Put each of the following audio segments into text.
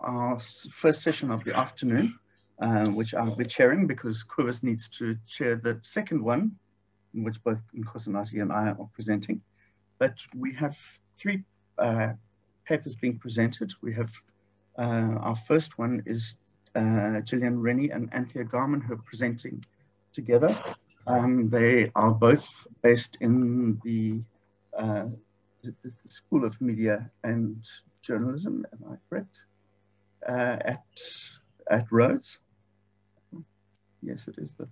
our first session of the afternoon, uh, which I'll be chairing because Cobus needs to chair the second one, in which both Nkosinathi and I are presenting. But we have three uh, papers being presented. We have uh, our first one is uh, Gillian Rennie and Anthea Garman who are presenting together. Um, they are both based in the, uh, the, School of Media and Journalism, am I correct? Uh, at, at Rhodes. Yes, it is the,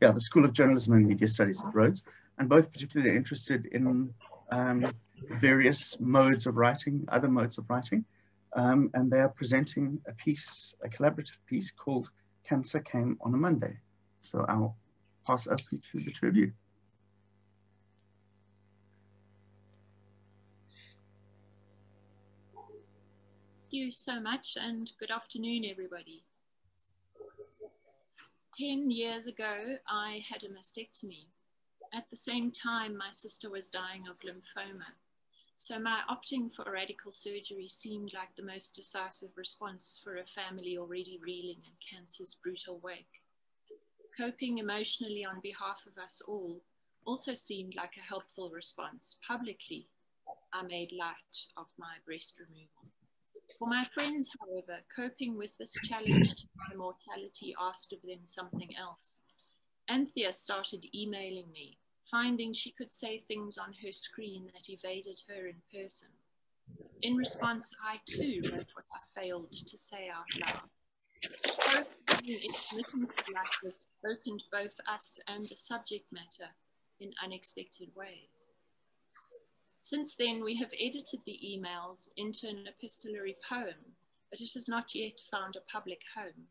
yeah, the School of Journalism and Media Studies at Rhodes, and both particularly interested in um, various modes of writing, other modes of writing. Um, and they are presenting a piece, a collaborative piece called Cancer Came on a Monday. So I'll pass over to the two of you. You so much and good afternoon, everybody. 10 years ago, I had a mastectomy. At the same time, my sister was dying of lymphoma. So my opting for a radical surgery seemed like the most decisive response for a family already reeling in cancer's brutal wake. Coping emotionally on behalf of us all also seemed like a helpful response. Publicly, I made light of my breast removal. For my friends, however, coping with this challenge to mortality asked of them something else. Anthea started emailing me finding she could say things on her screen that evaded her in person. In response, I too wrote what I failed to say out loud. This opened both us and the subject matter in unexpected ways. Since then, we have edited the emails into an epistolary poem, but it has not yet found a public home.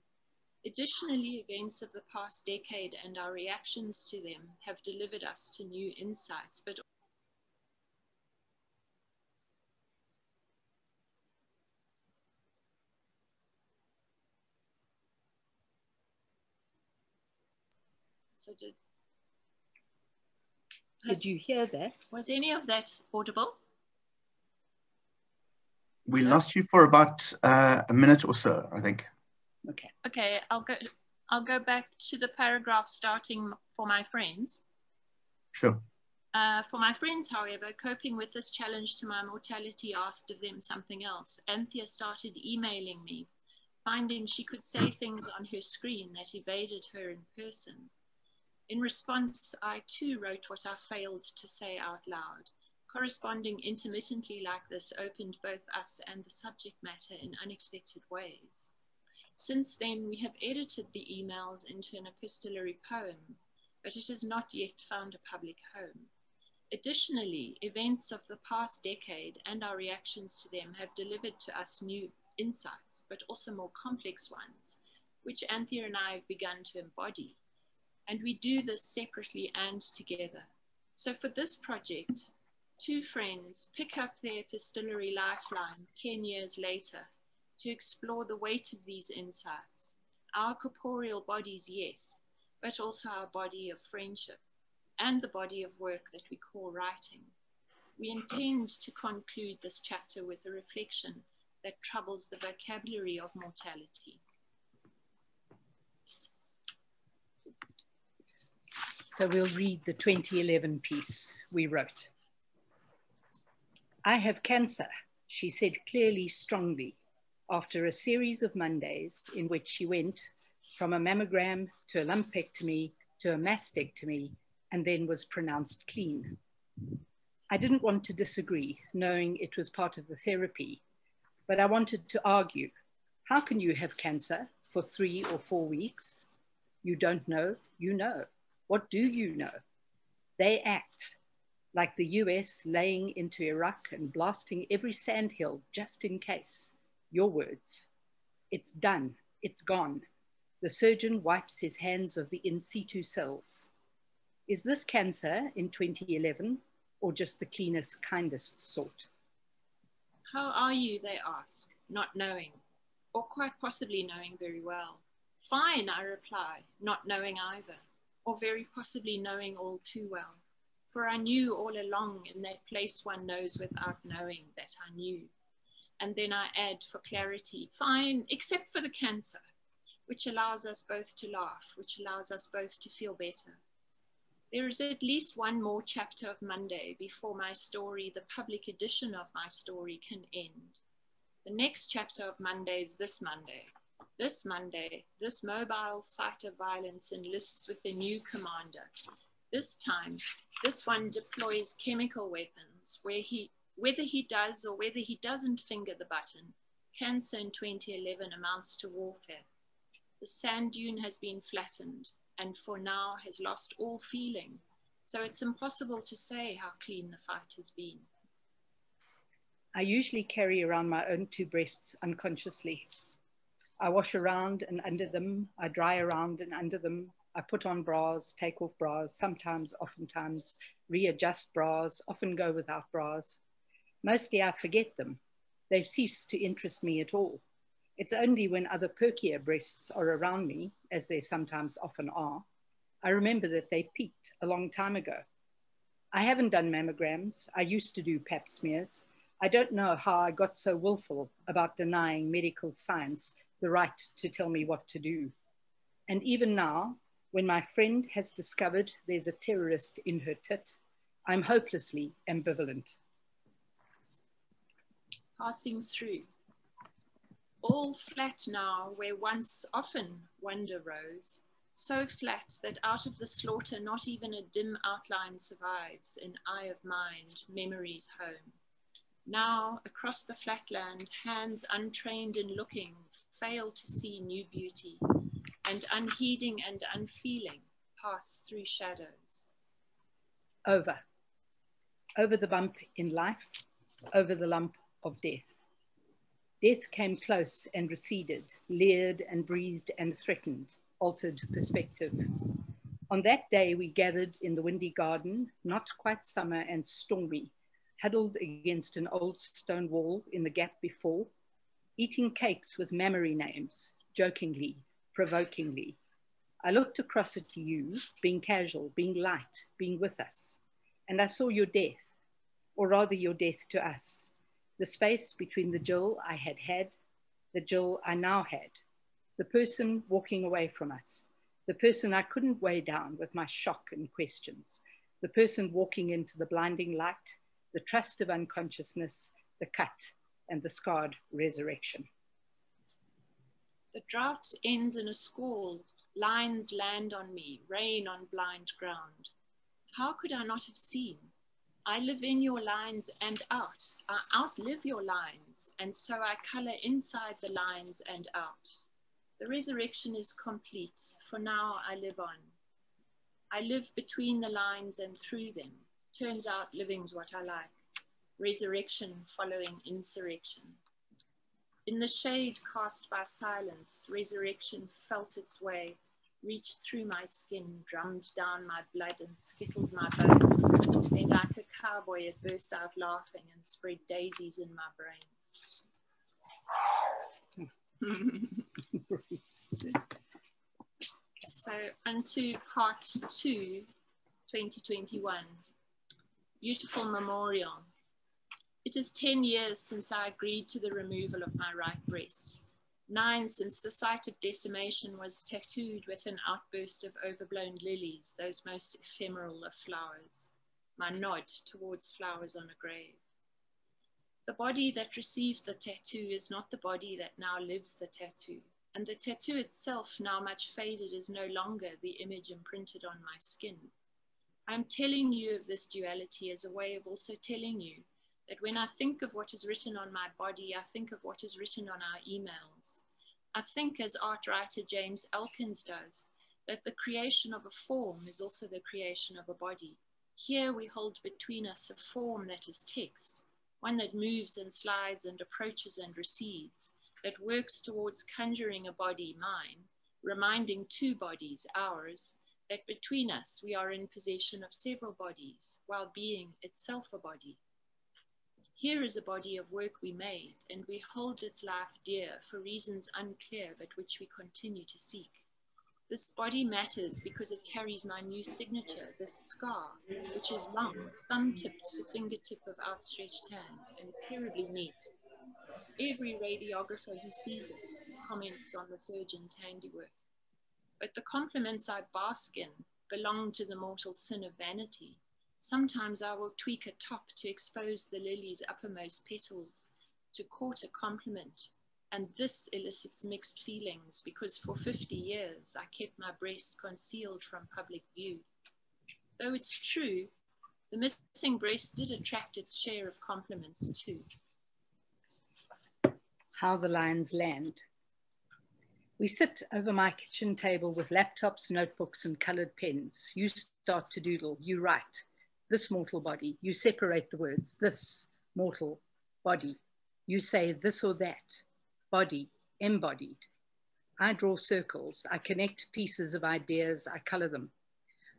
Additionally, events of the past decade and our reactions to them have delivered us to new insights, but So did, did you hear that? Was any of that audible? We lost you for about uh, a minute or so, I think. Okay. Okay, I'll go I'll go back to the paragraph starting for my friends. Sure. Uh, for my friends, however, coping with this challenge to my mortality asked of them something else. Anthea started emailing me, finding she could say things on her screen that evaded her in person. In response, I too wrote what I failed to say out loud. Corresponding intermittently like this opened both us and the subject matter in unexpected ways. Since then, we have edited the emails into an epistolary poem, but it has not yet found a public home. Additionally, events of the past decade and our reactions to them have delivered to us new insights, but also more complex ones, which Anthea and I have begun to embody. And we do this separately and together. So for this project, two friends pick up their epistolary lifeline 10 years later to explore the weight of these insights. Our corporeal bodies, yes, but also our body of friendship and the body of work that we call writing. We intend to conclude this chapter with a reflection that troubles the vocabulary of mortality. So we'll read the 2011 piece we wrote. I have cancer, she said clearly, strongly, after a series of Mondays in which she went from a mammogram to a lumpectomy to a mastectomy and then was pronounced clean. I didn't want to disagree, knowing it was part of the therapy, but I wanted to argue how can you have cancer for three or four weeks? You don't know, you know. What do you know? They act like the US laying into Iraq and blasting every sandhill just in case your words. It's done, it's gone. The surgeon wipes his hands of the in situ cells. Is this cancer in 2011 or just the cleanest, kindest sort? How are you, they ask, not knowing, or quite possibly knowing very well. Fine, I reply, not knowing either, or very possibly knowing all too well. For I knew all along in that place one knows without knowing that I knew And then I add for clarity, fine, except for the cancer, which allows us both to laugh, which allows us both to feel better. There is at least one more chapter of Monday before my story, the public edition of my story, can end. The next chapter of Monday is this Monday. This Monday, this mobile site of violence enlists with a new commander. This time, this one deploys chemical weapons where he, whether he does or whether he doesn't finger the button, cancer in 2011 amounts to warfare. The sand dune has been flattened and for now has lost all feeling. So it's impossible to say how clean the fight has been. I usually carry around my own two breasts unconsciously. I wash around and under them, I dry around and under them, I put on bras, take off bras, sometimes, oftentimes, readjust bras, often go without bras. Mostly I forget them. They've ceased to interest me at all. It's only when other perkier breasts are around me, as they sometimes often are, I remember that they peaked a long time ago. I haven't done mammograms. I used to do pap smears. I don't know how I got so willful about denying medical science the right to tell me what to do. And even now, when my friend has discovered there's a terrorist in her tit, I'm hopelessly ambivalent. Passing through all flat now where once often wonder rose, so flat that out of the slaughter not even a dim outline survives in eye of mind, memory's home. Now, across the flatland, hands untrained in looking fail to see new beauty, and unheeding and unfeeling pass through shadows. Over. Over the bump in life, over the lump of death. Death came close and receded, leered and breathed and threatened, altered perspective. On that day, we gathered in the windy garden, not quite summer and stormy, huddled against an old stone wall in the gap before, eating cakes with memory names, jokingly, provokingly. I looked across at you, being casual, being light, being with us, and I saw your death, or rather your death to us, the space between the Jill I had had, the Jill I now had, the person walking away from us, the person I couldn't weigh down with my shock and questions, the person walking into the blinding light, the trust of unconsciousness, the cut, and the scarred resurrection. The drought ends in a squall, lines land on me, rain on blind ground. How could I not have seen? I live in your lines and out. I outlive your lines, and so I color inside the lines and out. The resurrection is complete, for now I live on. I live between the lines and through them. Turns out living's what I like. Resurrection following insurrection. In the shade cast by silence, resurrection felt its way reached through my skin, drummed down my blood, and skittled my bones. Then, like a cowboy, it burst out laughing and spread daisies in my brain. so, unto part two, 2021. Beautiful memorial. It is 10 years since I agreed to the removal of my right breast nine since the site of decimation was tattooed with an outburst of overblown lilies, those most ephemeral of flowers, my nod towards flowers on a grave. The body that received the tattoo is not the body that now lives the tattoo, and the tattoo itself, now much faded, is no longer the image imprinted on my skin. I'm telling you of this duality as a way of also telling you that when I think of what is written on my body, I think of what is written on our emails. I think, as art writer James Elkins does, that the creation of a form is also the creation of a body. Here we hold between us a form that is text, one that moves and slides and approaches and recedes, that works towards conjuring a body, mine, reminding two bodies, ours, that between us we are in possession of several bodies, while being itself a body. Here is a body of work we made, and we hold its life dear for reasons unclear but which we continue to seek. This body matters because it carries my new signature, this scar, which is long, thumb tipped to fingertip of outstretched hand, and terribly neat. Every radiographer who sees it comments on the surgeon's handiwork. But the compliments I bask in belong to the mortal sin of vanity. Sometimes I will tweak a top to expose the lily's uppermost petals to court a compliment. And this elicits mixed feelings because for 50 years I kept my breast concealed from public view. Though it's true, the missing breast did attract its share of compliments too. How the Lines Land. We sit over my kitchen table with laptops, notebooks, and colored pens. You start to doodle, you write, this mortal body. You separate the words, this mortal body. You say this or that, body, embodied. I draw circles, I connect pieces of ideas, I color them.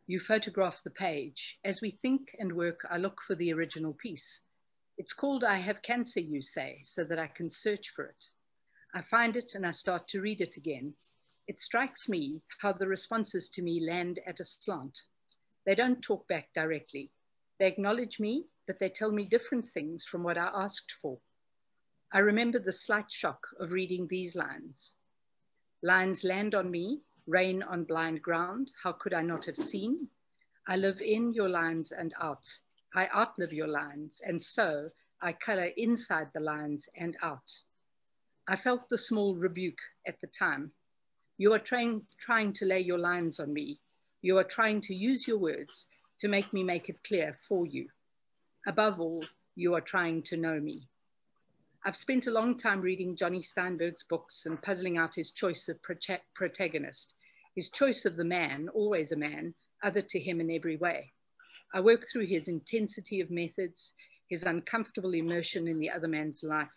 You photograph the page. As we think and work, I look for the original piece. It's called I Have Cancer, you say, so that I can search for it. I find it and I start to read it again. It strikes me how the responses to me land at a slant. They don't talk back directly. They acknowledge me, but they tell me different things from what I asked for. I remember the slight shock of reading these lines. Lines land on me, rain on blind ground. How could I not have seen? I live in your lines and out. I outlive your lines, and so I color inside the lines and out. I felt the small rebuke at the time. You are trying, trying to lay your lines on me. You are trying to use your words to make me make it clear for you. Above all, you are trying to know me. I've spent a long time reading Jonny Steinberg's books and puzzling out his choice of protagonist, his choice of the man, always a man, other to him in every way. I work through his intensity of methods, his uncomfortable immersion in the other man's life,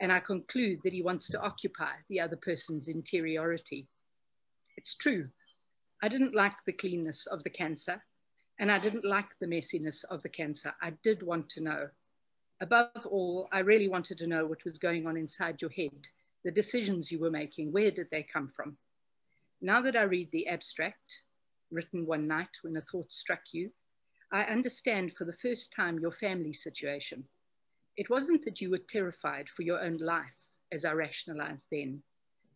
and I conclude that he wants to occupy the other person's interiority. It's true. I didn't like the cleanness of the cancer, and I didn't like the messiness of the cancer. I did want to know. Above all, I really wanted to know what was going on inside your head, the decisions you were making, where did they come from? Now that I read the abstract, written one night when a thought struck you, I understand for the first time your family situation. It wasn't that you were terrified for your own life, as I rationalized then.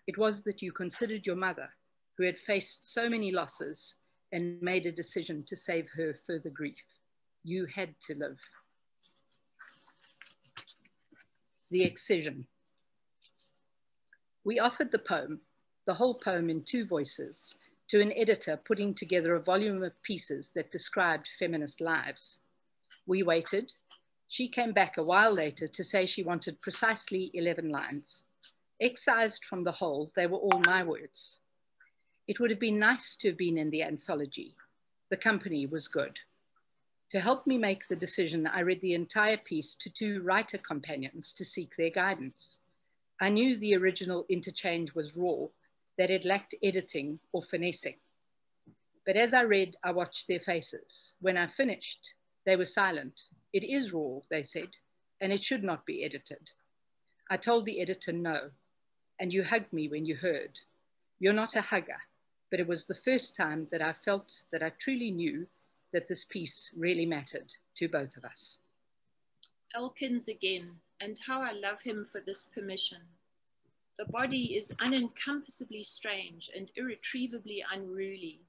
It was that you considered your mother, who had faced so many losses and made a decision to save her further grief. You had to live. The Excision. We offered the poem, the whole poem in two voices, to an editor putting together a volume of pieces that described feminist lives. We waited she came back a while later to say she wanted precisely 11 lines. Excised from the whole, they were all my words. It would have been nice to have been in the anthology. The company was good. To help me make the decision, I read the entire piece to two writer companions to seek their guidance. I knew the original interchange was raw, that it lacked editing or finessing. But as I read, I watched their faces. When I finished, they were silent it is raw, they said, and it should not be edited. I told the editor no, and you hugged me when you heard. You're not a hugger, but it was the first time that I felt that I truly knew that this piece really mattered to both of us. Elkins again, and how I love him for this permission. The body is unencompassably strange and irretrievably unruly.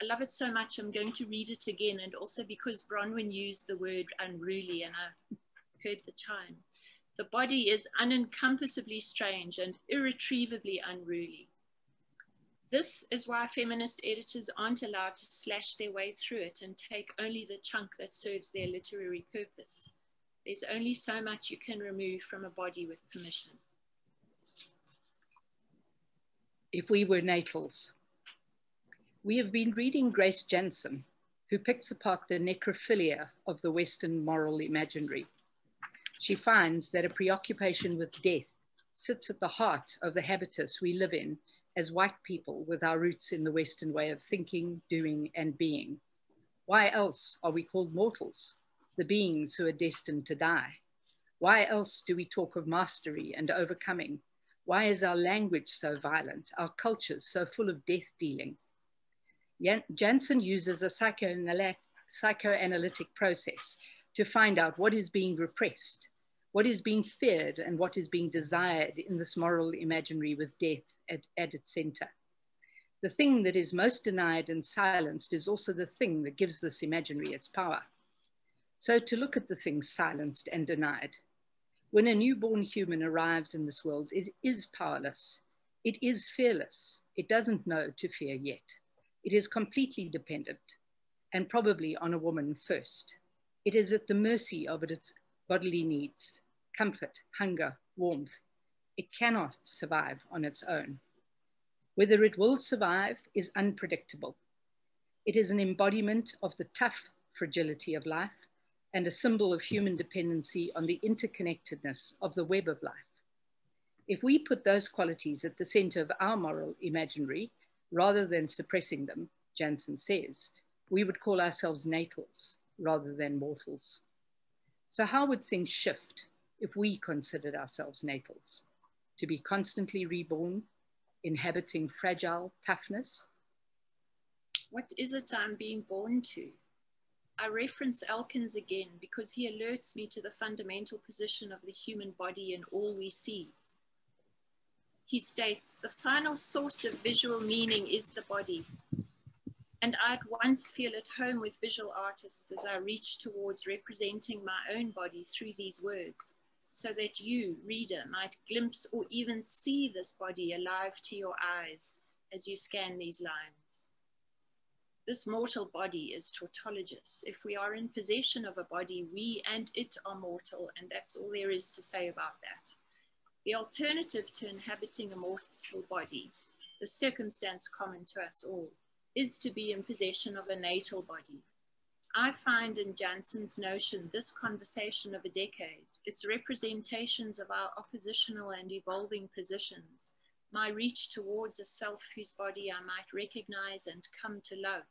I love it so much. I'm going to read it again. And also because Bronwyn used the word unruly and I heard the chime. The body is unencompassably strange and irretrievably unruly. This is why feminist editors aren't allowed to slash their way through it and take only the chunk that serves their literary purpose. There's only so much you can remove from a body with permission. If we were natals, we have been reading Grace Jantzen, who picks apart the necrophilia of the Western moral imaginary. She finds that a preoccupation with death sits at the heart of the habitus we live in as white people with our roots in the Western way of thinking, doing, and being. Why else are we called mortals, the beings who are destined to die? Why else do we talk of mastery and overcoming? Why is our language so violent, our cultures so full of death dealing? Jantzen uses a psychoanalytic process to find out what is being repressed, what is being feared and what is being desired in this moral imaginary with death at, at its center. The thing that is most denied and silenced is also the thing that gives this imaginary its power. So to look at the things silenced and denied. When a newborn human arrives in this world, it is powerless. It is fearless. It doesn't know to fear yet. It is completely dependent and probably on a woman first. It is at the mercy of its bodily needs, comfort, hunger, warmth. It cannot survive on its own. Whether it will survive is unpredictable. It is an embodiment of the tough fragility of life and a symbol of human dependency on the interconnectedness of the web of life. If we put those qualities at the center of our moral imaginary, rather than suppressing them, Jantzen says, we would call ourselves natals rather than mortals. So how would things shift if we considered ourselves natals? To be constantly reborn, inhabiting fragile toughness? What is it I'm being born to? I reference Elkins again because he alerts me to the fundamental position of the human body in all we see. He states, the final source of visual meaning is the body. And I at once feel at home with visual artists as I reach towards representing my own body through these words, so that you, reader, might glimpse or even see this body alive to your eyes as you scan these lines. This mortal body is tautologous. If we are in possession of a body, we and it are mortal, and that's all there is to say about that. The alternative to inhabiting a mortal body, the circumstance common to us all, is to be in possession of a natal body. I find in Jantzen's notion this conversation of a decade, its representations of our oppositional and evolving positions, my reach towards a self whose body I might recognize and come to love,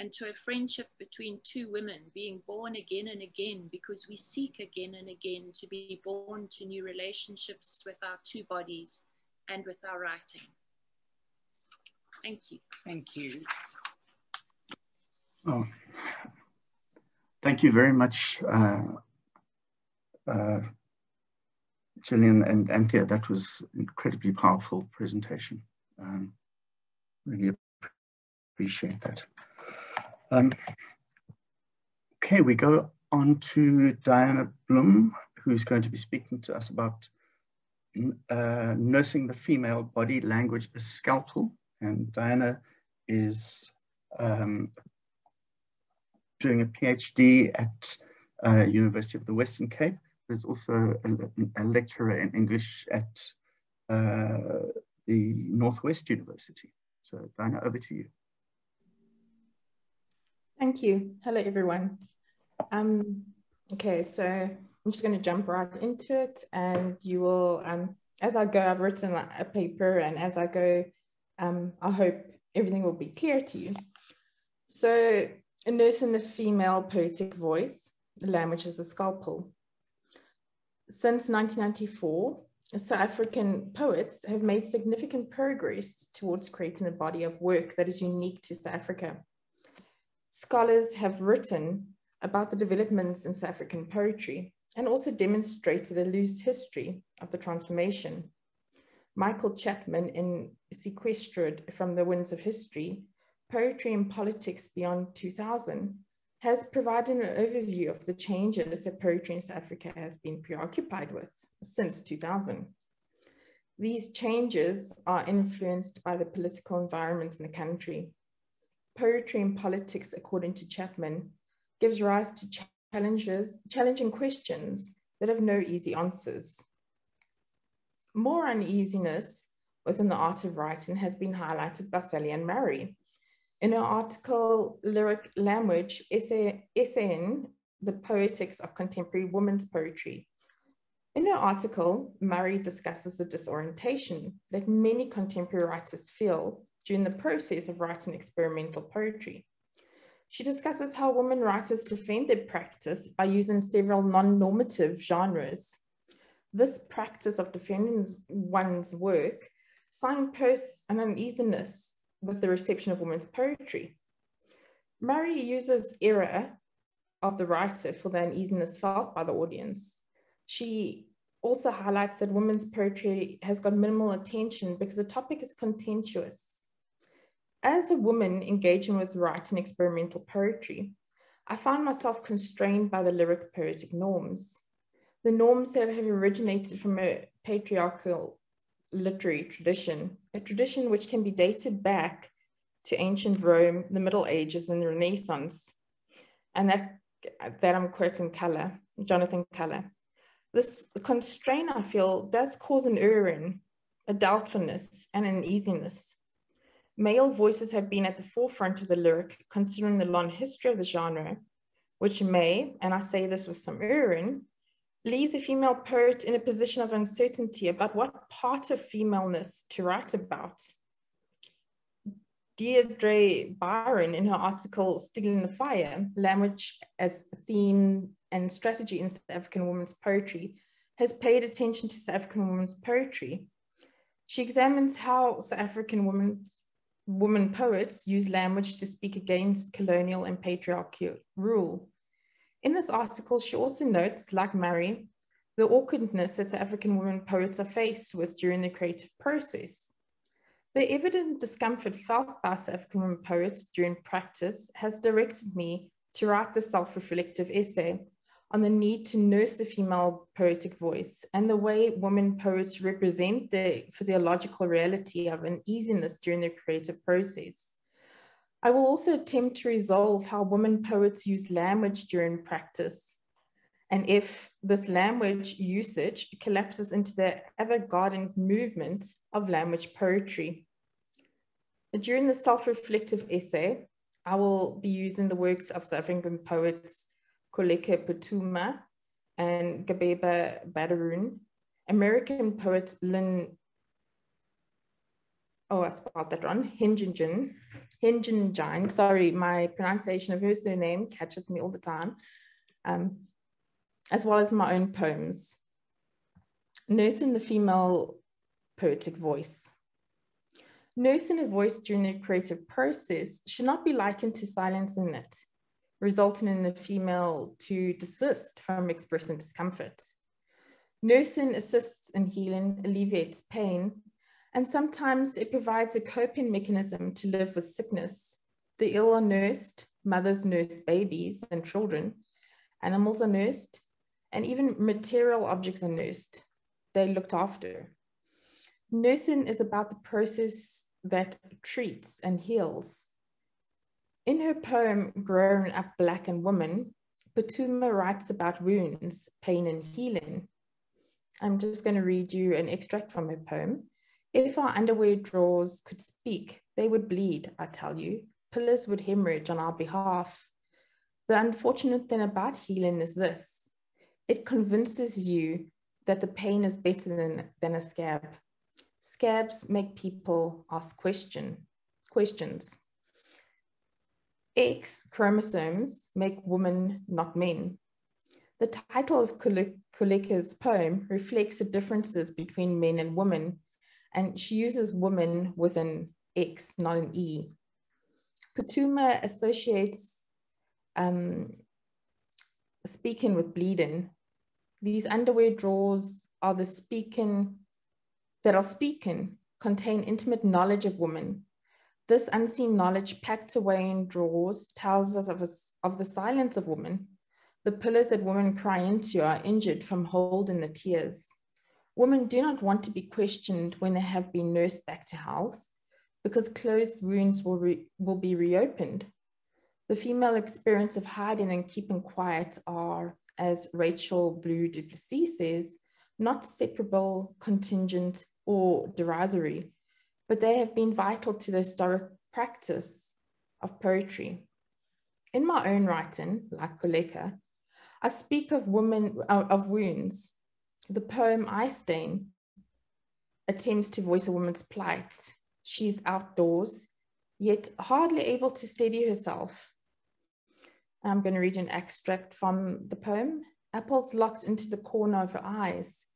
and to a friendship between two women being born again and again because we seek again and again to be born to new relationships with our two bodies and with our writing. Thank you. Thank you. Oh, thank you very much, uh, uh, Gillian and Anthea. That was incredibly powerful presentation. Um, really appreciate that. Um, okay, we go on to Diana Blum, who's going to be speaking to us about uh, nursing the female body language as scalpel. And Diana is um, doing a PhD at uh, University of the Western Cape. There's also a, a lecturer in English at uh, the Northwest University. So Diana, over to you. Thank you. Hello, everyone. Um, okay, so I'm just going to jump right into it and you will, um, as I go, I've written a paper and as I go, um, I hope everything will be clear to you. So a nurse in the female poetic voice, the language is a scalpel. Since 1994, South African poets have made significant progress towards creating a body of work that is unique to South Africa scholars have written about the developments in South African poetry and also demonstrated a loose history of the transformation. Michael Chapman in Sequestered from the Winds of History, Poetry and Politics Beyond 2000, has provided an overview of the changes that poetry in South Africa has been preoccupied with since 2000. These changes are influenced by the political environment in the country, poetry and politics, according to Chapman, gives rise to challenges, challenging questions that have no easy answers. More uneasiness within the art of writing has been highlighted by Sally Ann Murray. In her article, Lyric Language, essaying the poetics of contemporary women's poetry. In her article, Murray discusses the disorientation that many contemporary writers feel during the process of writing experimental poetry. She discusses how women writers defend their practice by using several non-normative genres. This practice of defending one's work signposts an uneasiness with the reception of women's poetry. Murray uses error of the writer for the uneasiness felt by the audience. She also highlights that women's poetry has got minimal attention because the topic is contentious. As a woman engaging with writing experimental poetry, I found myself constrained by the lyric poetic norms. The norms that have originated from a patriarchal literary tradition, a tradition which can be dated back to ancient Rome, the Middle Ages, and the Renaissance. And that, that I'm quoting Culler, Jonathan Culler. This constraint, I feel, does cause an urine, a doubtfulness, and an easiness. Male voices have been at the forefront of the lyric, considering the long history of the genre, which may, and I say this with some urine, leave the female poet in a position of uncertainty about what part of femaleness to write about. Deirdre Byrne, in her article Still in the Fire, Language as Theme and Strategy in South African Women's Poetry, has paid attention to South African women's poetry. She examines how South African women's, women poets use language to speak against colonial and patriarchal rule. In this article, she also notes, like Murray, the awkwardness that African women poets are faced with during the creative process. The evident discomfort felt by South African women poets during practice has directed me to write the self-reflective essay on the need to nurse the female poetic voice and the way women poets represent the physiological reality of uneasiness during the creative process. I will also attempt to resolve how women poets use language during practice, and if this language usage collapses into the avant-garde movement of language poetry. During the self-reflective essay, I will be using the works of South African poets Kholeka Putuma and Gabeba Baderoon, American poet Lyn oh, I spelled that wrong, Hinjin, Hinjin sorry, my pronunciation of her surname catches me all the time, um, as well as my own poems. Nursing the female poetic voice. Nursing a voice during the creative process should not be likened to silencing it, resulting in the female to desist from expressing discomfort. Nursing assists in healing, alleviates pain, and sometimes it provides a coping mechanism to live with sickness. The ill are nursed, mothers nurse babies and children, animals are nursed, and even material objects are nursed. They're looked after. Nursing is about the process that treats and heals. In her poem, Grown Up Black and Woman, Putuma writes about wounds, pain, and healing. I'm just going to read you an extract from her poem. If our underwear drawers could speak, they would bleed, I tell you. Pillars would hemorrhage on our behalf. The unfortunate thing about healing is this it convinces you that the pain is better than, than a scab. Scabs make people ask question, questions. X chromosomes make women, not men. The title of Kholeka's poem reflects the differences between men and women and she uses woman with an X, not an E. Putuma associates um, speaking with bleeding. These underwear drawers are the speaking that are speaking, contain intimate knowledge of women. This unseen knowledge packed away in drawers tells us of, a, of the silence of women. The pillars that women cry into are injured from holding the tears. Women do not want to be questioned when they have been nursed back to health because closed wounds will, re- will be reopened. The female experience of hiding and keeping quiet are, as Rachel Blau DuPlessis says, not separable, contingent, or derisory, but they have been vital to the historic practice of poetry. In my own writing, like Kholeka, I speak of women uh, of wounds the poem I Stain attempts to voice a woman's plight. She's outdoors, yet hardly able to steady herself. I'm going to read an extract from the poem. Apples locked into the corner of her eyes,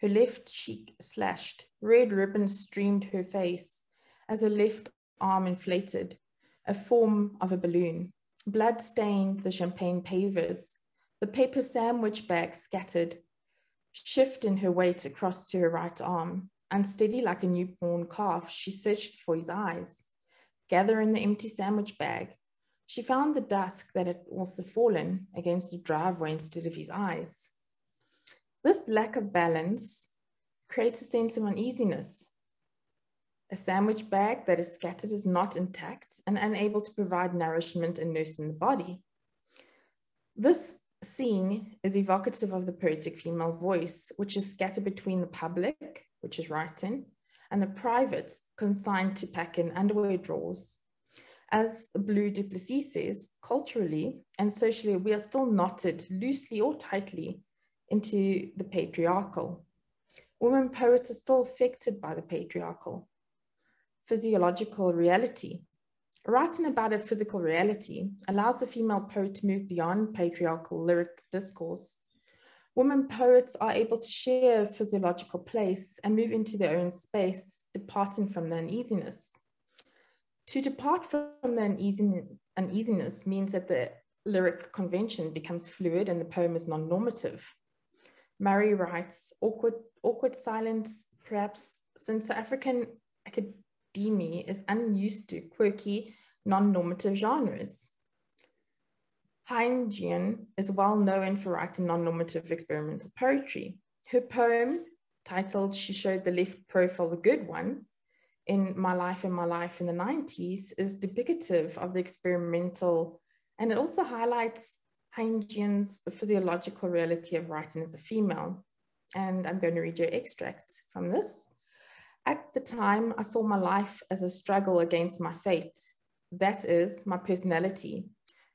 her left cheek slashed, red ribbons streamed her face as her left arm inflated, a form of a balloon. Blood stained the champagne pavers, the paper sandwich bag scattered, shift in her weight across to her right arm. Unsteady like a newborn calf, she searched for his eyes. Gathering the empty sandwich bag, she found the dusk that had also fallen against the driveway instead of his eyes. This lack of balance creates a sense of uneasiness. A sandwich bag that is scattered is not intact and unable to provide nourishment and nursing the body. This scene is evocative of the poetic female voice, which is scattered between the public, which is writing, and the private, consigned to pack in underwear drawers. As Blau DuPlessis says, culturally and socially, we are still knotted loosely or tightly into the patriarchal. Women poets are still affected by the patriarchal physiological reality Writing about a physical reality allows the female poet to move beyond patriarchal lyric discourse. Women poets are able to share a physiological place and move into their own space, departing from the uneasiness. To depart from the uneasiness means that the lyric convention becomes fluid and the poem is non-normative. Murray writes, awkward, awkward silence, perhaps since the African acad Demi is unused to quirky, non-normative genres. Hejinian is well known for writing non-normative experimental poetry. Her poem, titled She Showed the Left Profile the Good One, in My Life and My Life in the 90s, is duplicative of the experimental, and it also highlights Hejinian's physiological reality of writing as a female. And I'm going to read you extracts from this. At the time, I saw my life as a struggle against my fate, that is, my personality.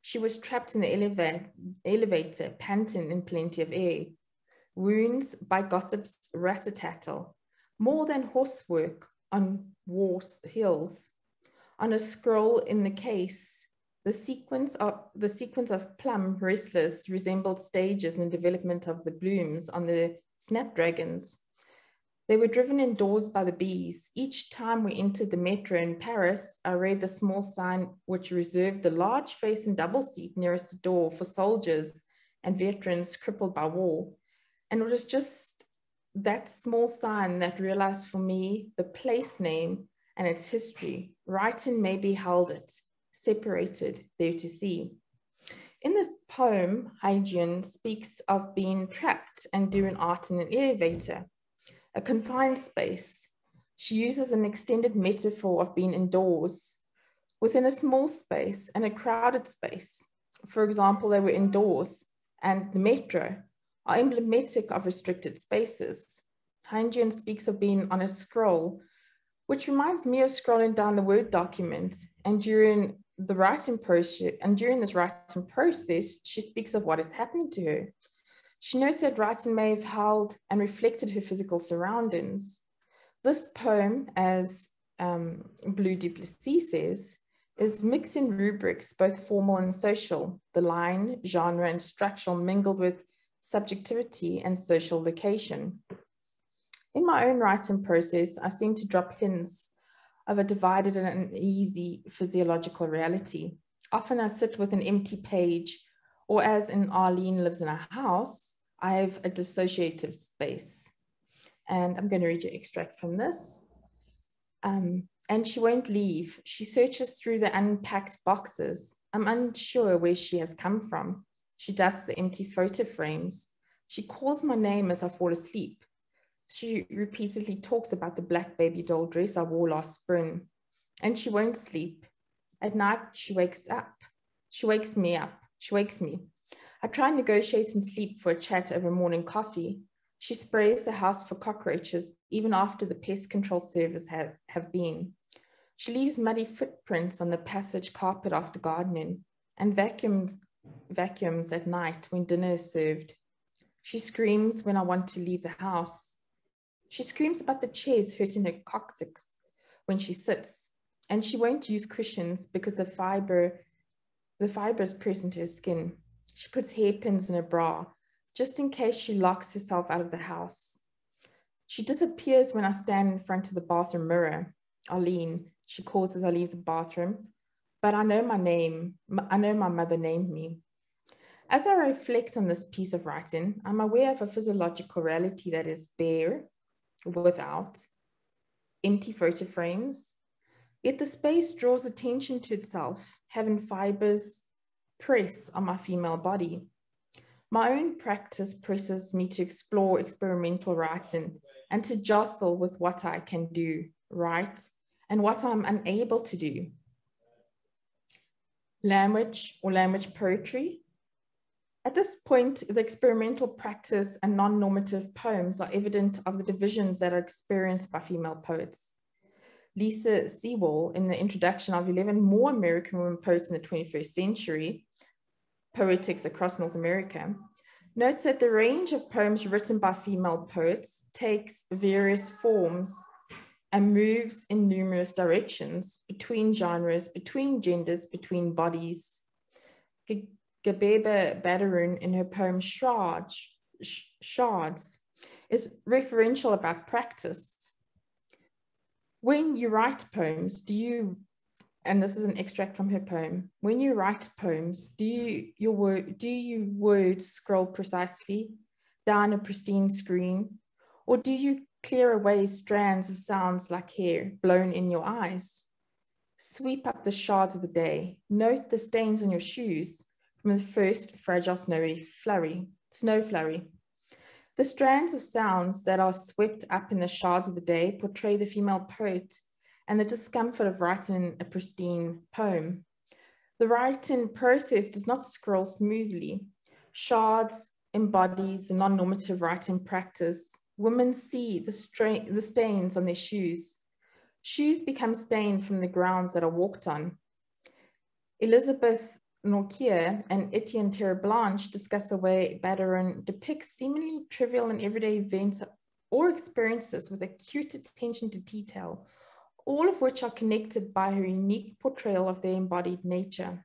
She was trapped in the elevator, elevator panting in plenty of air. Wounds by gossip's rat-a-tattle, more than horsework on war's hills. On a scroll in the case, the sequence of the sequence of plum restless resembled stages in the development of the blooms on the snapdragons. They were driven indoors by the bees. Each time we entered the metro in Paris, I read the small sign which reserved the large face and double seat nearest the door for soldiers and veterans crippled by war. And it was just that small sign that realized for me the place name and its history. Writing maybe held it, separated there to see. In this poem, Jian speaks of being trapped and doing art in an elevator a confined space. She uses an extended metaphor of being indoors within a small space and a crowded space. For example, they were indoors and the metro are emblematic of restricted spaces. Hejinian speaks of being on a scroll, which reminds me of scrolling down the Word document. And during the writing process, and during this writing process, she speaks of what is happening to her. She notes that writing may have held and reflected her physical surroundings. This poem, as um, Blau DuPlessis says, is mixing rubrics, both formal and social. The line, genre, and structural mingled with subjectivity and social location. In my own writing process, I seem to drop hints of a divided and uneasy physiological reality. Often I sit with an empty page or as in Arlene lives in a house, I have a dissociative space. And I'm going to read you extract from this. Um, and she won't leave. She searches through the unpacked boxes. I'm unsure where she has come from. She dusts the empty photo frames. She calls my name as I fall asleep. She repeatedly talks about the black baby doll dress I wore last spring. And she won't sleep. At night, she wakes up. She wakes me up. She wakes me. I try and negotiate and sleep for a chat over morning coffee. She sprays the house for cockroaches even after the pest control service have, have been. She leaves muddy footprints on the passage carpet after gardening and vacuums, vacuums at night when dinner is served. She screams when I want to leave the house. She screams about the chairs hurting her coccyx when she sits, and she won't use cushions because the fiber the fibers press into her skin. She puts hairpins in her bra just in case she locks herself out of the house. She disappears when I stand in front of the bathroom mirror. Arlene, she calls as I leave the bathroom. But I know my name. I know my mother named me. As I reflect on this piece of writing, I'm aware of a physiological reality that is bare, without, empty photo frames, yet the space draws attention to itself, having fibers press on my female body. My own practice presses me to explore experimental writing and to jostle with what I can do, write, and what I'm unable to do. Language or language poetry at this point, the experimental practice and non-normative poems are evident of the divisions that are experienced by female poets. Lisa Sewell, in the introduction of 11 more American women poets in the 21st century, Poetics Across North America, notes that the range of poems written by female poets takes various forms and moves in numerous directions between genres, between genders, between bodies. Gabeba Baderoon in her poem Shards, Shards is referential about practice. When you write poems, do you, and this is an extract from her poem, when you write poems, do you your word do you words scroll precisely down a pristine screen, or do you clear away strands of sounds like hair blown in your eyes? Sweep up the shards of the day, note the stains on your shoes, from the first fragile snowy flurry, snow flurry. The strands of sounds that are swept up in the shards of the day portray the female poet and the discomfort of writing a pristine poem. The writing process does not scroll smoothly. Shards embodies the non-normative writing practice. Women see the, the stains on their shoes. Shoes become stained from the grounds that are walked on. Elizabeth Norkier and Etienne Terblanche discuss a way Baderoon depicts seemingly trivial and everyday events or experiences with acute attention to detail, all of which are connected by her unique portrayal of their embodied nature.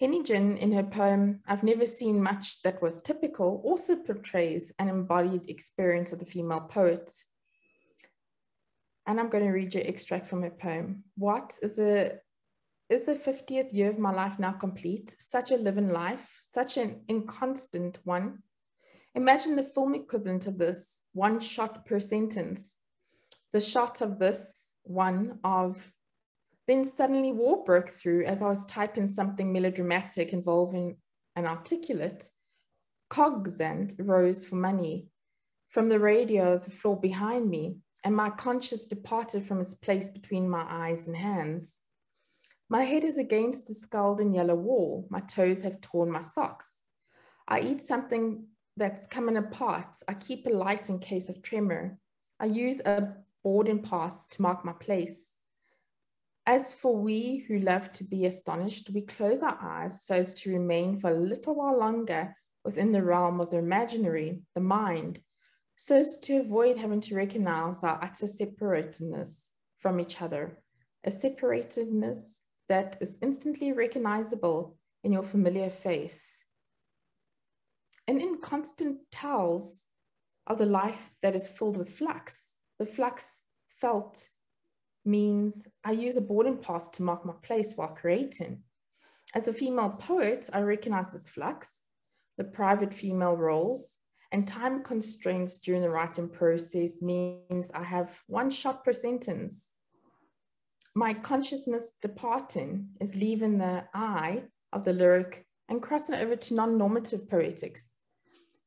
Hejinian, in her poem, I've Never Seen Much That Was Typical, also portrays an embodied experience of the female poet. And I'm going to read you an extract from her poem. What is a is the 50th year of my life now complete? Such a living life, such an inconstant one. Imagine the film equivalent of this, one shot per sentence. The shot of this one of, then suddenly war broke through as I was typing something melodramatic involving an articulate. Cogs and rose for money from the radio of the floor behind me, and my conscience departed from its place between my eyes and hands. My head is against the scalding yellow wall. My toes have torn my socks. I eat something that's coming apart. I keep a light in case of tremor. I use a boarding pass to mark my place. As for we who love to be astonished, we close our eyes so as to remain for a little while longer within the realm of the imaginary, the mind, so as to avoid having to recognize our utter separateness from each other, a separatedness that is instantly recognizable in your familiar face. And in constant tells of the life that is filled with flux. The flux felt means I use a boarding pass to mark my place while creating. As a female poet, I recognize this flux, the private female roles, and time constraints during the writing process means I have one shot per sentence my consciousness departing is leaving the I of the lyric and crossing over to non-normative poetics.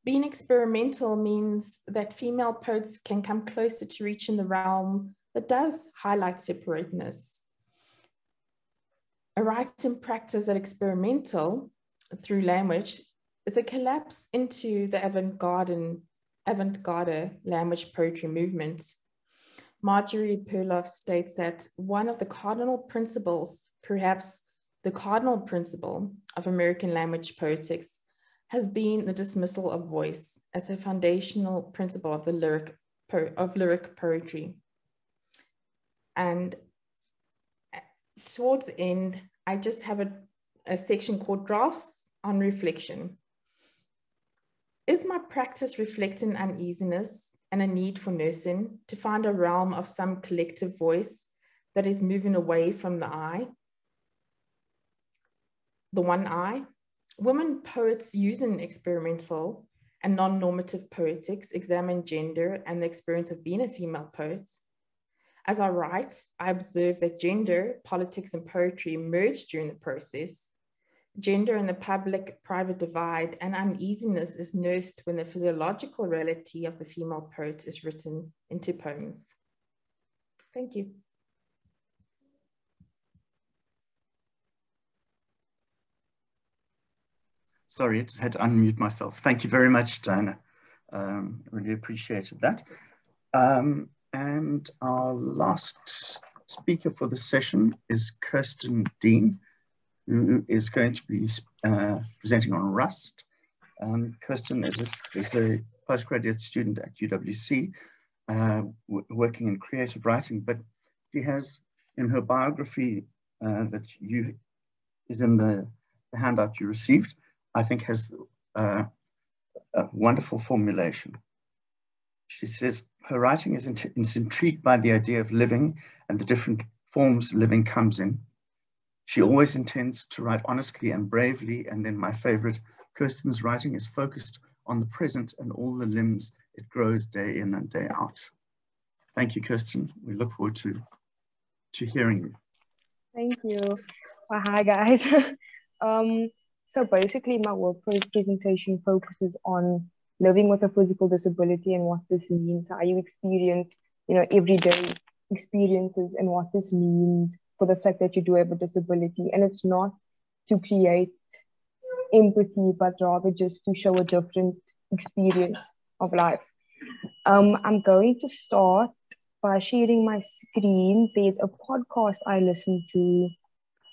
Being experimental means that female poets can come closer to reaching the realm that does highlight separateness. A writing practice that experimental through language is a collapse into the avant-garde avant-garde language poetry movement Marjorie Perloff states that one of the cardinal principles, perhaps the cardinal principle of American language poetics, has been the dismissal of voice as a foundational principle of the lyric of lyric poetry. And uh, towards the end, I just have a, a section called drafts on reflection. Is my practice reflecting uneasiness and a need for nursing to find a realm of some collective voice that is moving away from the I. The One Eye. Women poets using experimental and non-normative poetics examine gender and the experience of being a female poet. As I write, I observe that gender, politics, and poetry merge during the process. Gender and the public-private divide and uneasiness is nursed when the physiological reality of the female poet is written into poems. Thank you. Sorry, I just had to unmute myself. Thank you very much, Diana. Um, really appreciated that. Um, and our last speaker for the session is Kirsten Dean, who is going to be uh, presenting on Rust. Um, Kirsten is a, is a, postgraduate student at UWC, uh, working in creative writing, but she has in her biography uh, that you is in the, the, handout you received, I think has uh, a wonderful formulation. She says, her writing is, is intrigued by the idea of living and the different forms living comes in. She always intends to write honestly and bravely. And then my favorite, Kirsten's writing is focused on the present and all the limbs it grows day in and day out. Thank you, Kirsten. We look forward to, to hearing you. Thank you. Well, hi, guys. um, so basically, my work presentation focuses on living with a physical disability and what this means, how you experience, you know, everyday experiences and what this means for the fact that you do have a disability. And it's not to create empathy, but rather just to show a different experience of life. Um, I'm going to start by sharing my screen. There's a podcast I listened to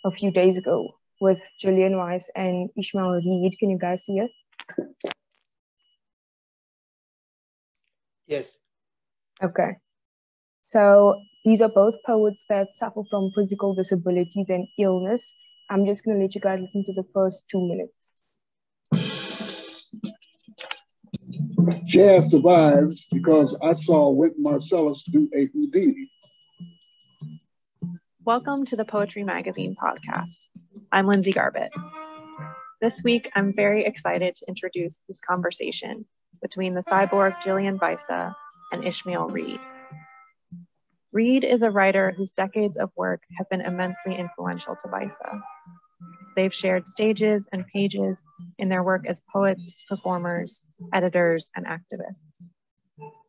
a few days ago with Jillian Weise and Ishmael Reed. Can you guys see it? Yes. Okay. So these are both poets that suffer from physical disabilities and illness. I'm just going to let you guys listen to the first two minutes. Jazz survives because I saw Wynton Marsalis do a Houdini. Welcome to the Poetry Magazine podcast. I'm Lindsay Garbutt. This week, I'm very excited to introduce this conversation between the cyborg Jillian Weise and Ishmael Reed. Reed is a writer whose decades of work have been immensely influential to Weise. They've shared stages and pages in their work as poets, performers, editors, and activists.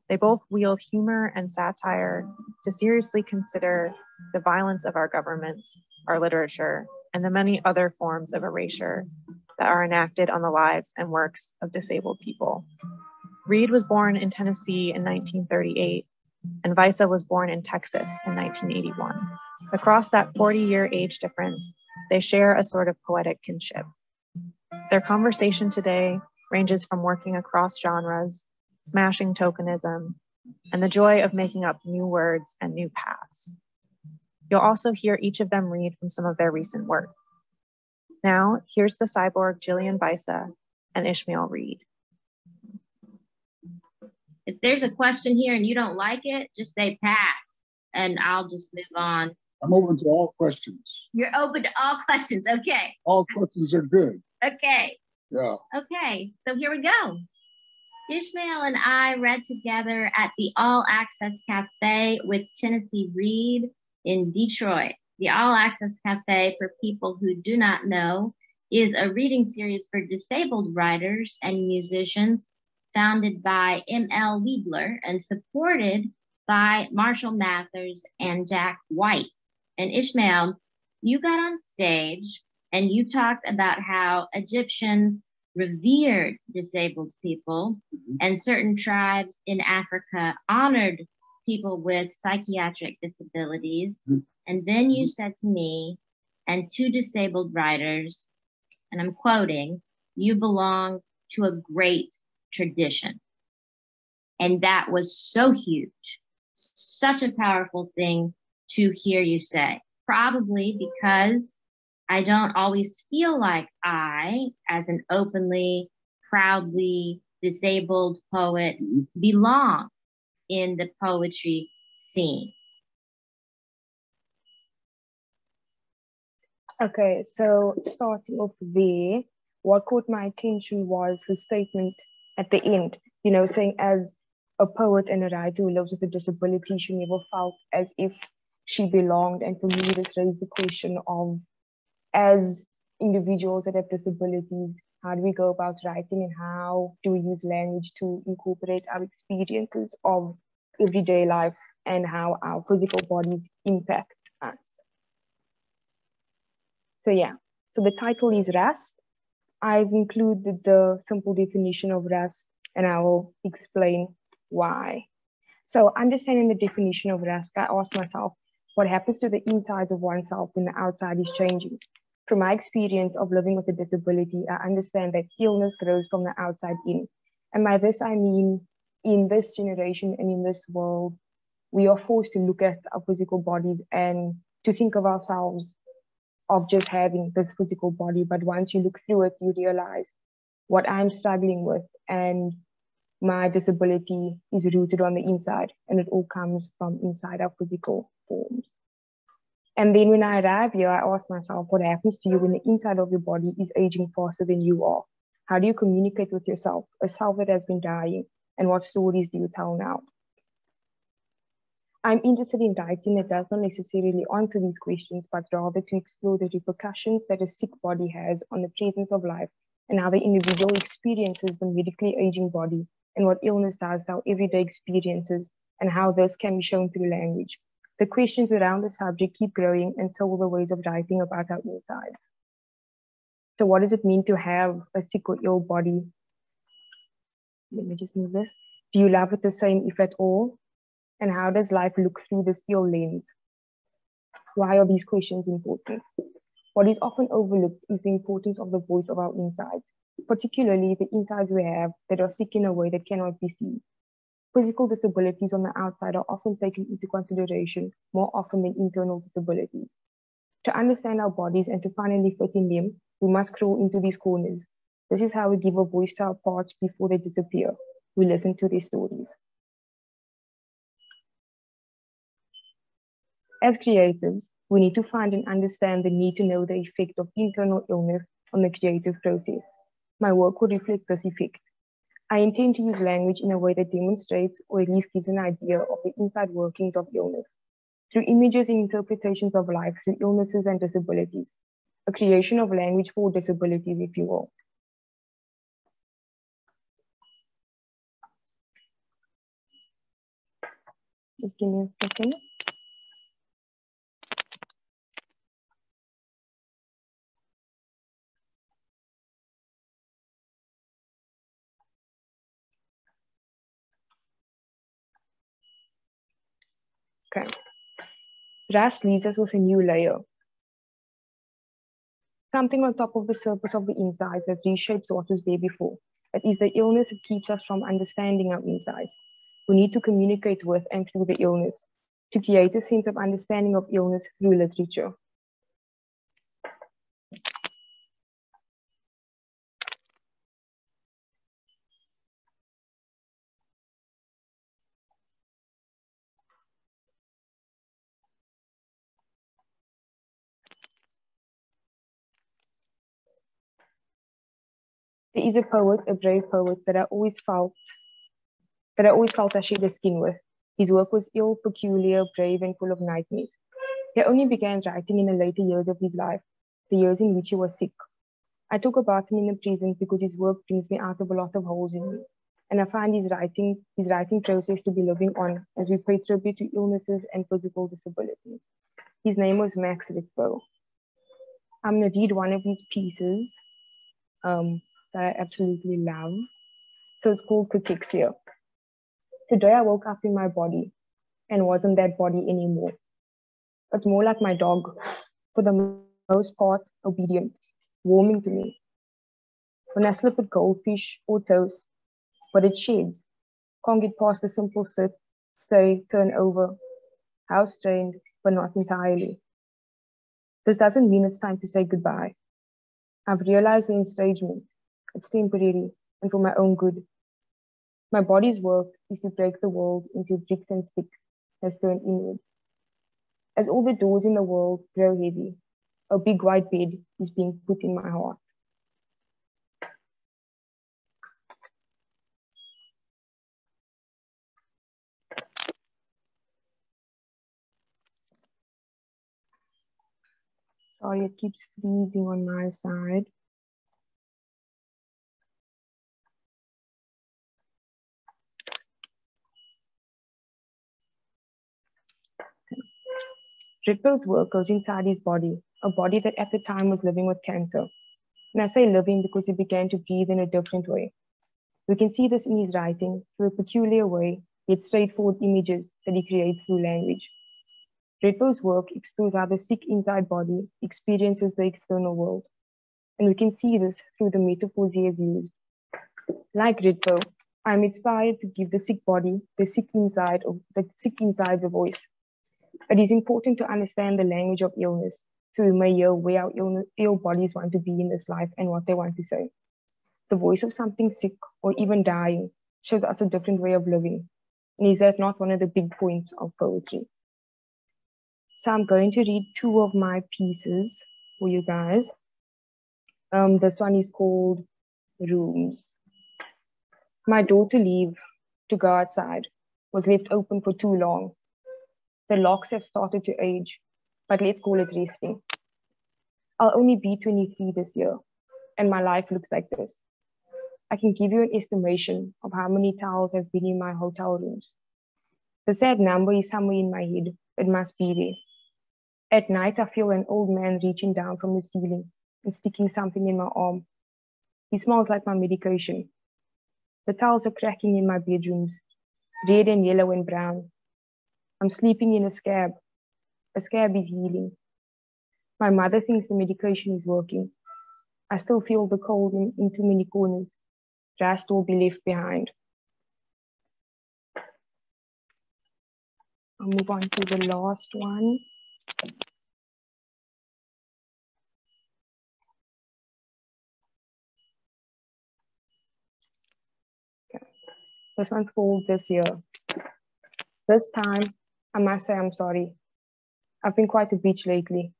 They both wield humor and satire to seriously consider the violence of our governments, our literature, and the many other forms of erasure that are enacted on the lives and works of disabled people. Reed was born in Tennessee in 1938, and Weise was born in Texas in 1981. Across that 40 year age difference, they share a sort of poetic kinship. Their conversation today ranges from working across genres, smashing tokenism, and the joy of making up new words and new paths. You'll also hear each of them read from some of their recent work. Now, here's the cyborg Jillian Weise and Ishmael Reed. If there's a question here and you don't like it, just say pass and I'll just move on. I'm open to all questions. You're open to all questions. Okay. All questions are good. Okay. Yeah. Okay. So here we go. Ishmael and I read together at the All Access Cafe with Tennessee Reed in Detroit. The All Access Cafe, for people who do not know, is a reading series for disabled writers and musicians founded by M.L. Liebler and supported by Marshall Mathers and Jack White. And Ishmael, you got on stage and you talked about how Egyptians revered disabled people mm-hmm. and certain tribes in Africa honored people with psychiatric disabilities. Mm-hmm. And then you mm-hmm. said to me and two disabled writers, and I'm quoting, you belong to a great tradition. And that was so huge, such a powerful thing to hear you say. Probably because I don't always feel like I, as an openly, proudly disabled poet, belong in the poetry scene. Okay, so starting off there, what caught my attention was his statement at the end, you know, saying as a poet and a writer who lives with a disability, she never felt as if she belonged. And for me, this raised the question of as individuals that have disabilities, how do we go about writing and how do we use language to incorporate our experiences of everyday life and how our physical bodies impact us? So yeah, so the title is Rust. I've included the simple definition of rust and I will explain why. So understanding the definition of rust, I asked myself, what happens to the insides of oneself when the outside is changing? From my experience of living with a disability, I understand that illness grows from the outside in. And by this, I mean in this generation and in this world, we are forced to look at our physical bodies and to think of ourselves of just having this physical body. But once you look through it, you realize what I'm struggling with and my disability is rooted on the inside and it all comes from inside our physical forms. And then when I arrive here, I ask myself, what happens to you when the inside of your body is aging faster than you are? How do you communicate with yourself, a self that has been dying? And what stories do you tell now? I'm interested in writing that does not necessarily answer these questions, but rather to explore the repercussions that a sick body has on the presence of life and how the individual experiences the medically aging body and what illness does to our everyday experiences and how this can be shown through language. The questions around the subject keep growing and so will the ways of writing about our insides. So what does it mean to have a sick or ill body? Let me just move this. Do you love it the same if at all? And how does life look through the steel lens? Why are these questions important? What is often overlooked is the importance of the voice of our insides, particularly the insides we have that are sick in a way that cannot be seen. Physical disabilities on the outside are often taken into consideration more often than internal disabilities. To understand our bodies and to finally fit in them, we must crawl into these corners. This is how we give a voice to our parts before they disappear. We listen to their stories. As creatives, we need to find and understand the need to know the effect of internal illness on the creative process. My work will reflect this effect. I intend to use language in a way that demonstrates or at least gives an idea of the inside workings of illness through images and interpretations of life through illnesses and disabilities, a creation of language for disabilities, if you will. Just give me a second. Okay. Rust leaves us with a new layer. Something on top of the surface of the insides that reshapes what was there before. It is the illness that keeps us from understanding our insides. We need to communicate with and through the illness to create a sense of understanding of illness through literature. There is a poet, a brave poet that I always felt that I always felt I shared a skin with. His work was ill, peculiar, brave, and full of nightmares. He only began writing in the later years of his life, the years in which he was sick. I talk about him in the present because his work brings me out of a lot of holes in me. And I find his writing, his writing process to be living on as we pay tribute to illnesses and physical disabilities. His name was Max Ritvo. I'm going to read one of his pieces. Um, that I absolutely love. So it's called Cachexia. Today I woke up in my body and wasn't that body anymore. It's more like my dog, for the most part, obedient, warming to me. When I slip at goldfish or toast, but it sheds, can't get past the simple sit, stay, turn over, house trained, but not entirely. This doesn't mean it's time to say goodbye. I've realized the estrangement it's temporary and for my own good. My body's work is to break the world into bricks and sticks has turned inward. As all the doors in the world grow heavy, A big white bed is being put in my heart. Sorry, it keeps freezing on my side. Ritvo's work goes inside his body, a body that at the time was living with cancer. And I say living because he began to breathe in a different way. We can see this in his writing through a peculiar way, yet straightforward images that he creates through language. Ritvo's work explores how the sick inside body experiences the external world. And we can see this through the metaphors he has used. Like Ritvo, I'm inspired to give the sick body, the sick inside of the sick inside the voice. It is important to understand the language of illness so we may hear where our Ill, Ill bodies want to be in this life and what they want to say. The voice of something sick or even dying shows us a different way of living. And is that not one of the big points of poetry? So I'm going to read two of my pieces for you guys. Um, this one is called Rooms. My door to leave to go outside was left open for too long. The locks have started to age, but let's call it resting. I'll only be 23 this year, and my life looks like this. I can give you an estimation of how many towels have been in my hotel rooms. The sad number is somewhere in my head. It must be there. At night, I feel an old man reaching down from the ceiling and sticking something in my arm. He smells like my medication. The towels are cracking in my bedrooms, red and yellow and brown. I'm sleeping in a scab. A scab is healing. My mother thinks the medication is working. I still feel the cold in, in too many corners. Rest will be left behind. I'll move on to the last one. Okay. This one's called This Year. This time, I must say I'm sorry. I've been quite a bitch lately.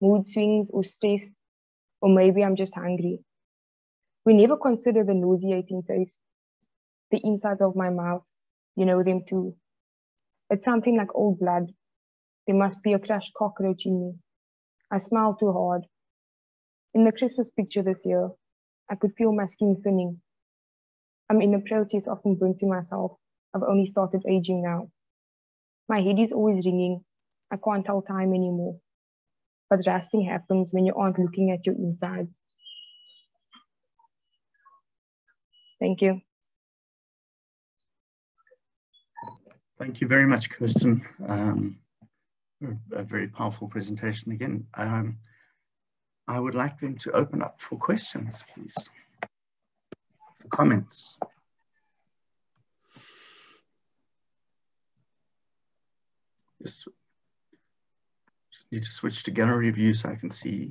Mood swings or stress, or maybe I'm just hungry. We never consider the nauseating taste, the insides of my mouth. You know them too. It's something like old blood. There must be a crushed cockroach in me. I smile too hard. In the Christmas picture this year, I could feel my skin thinning. I'm in the process of convincing myself I've only started aging now. My head is always ringing. I can't tell time anymore. But resting happens when you aren't looking at your insides. Thank you. Thank you very much, Kirsten. Um, a very powerful presentation again. Um, I would like them to open up for questions, please. Comments. Just need to switch to gallery view so I can see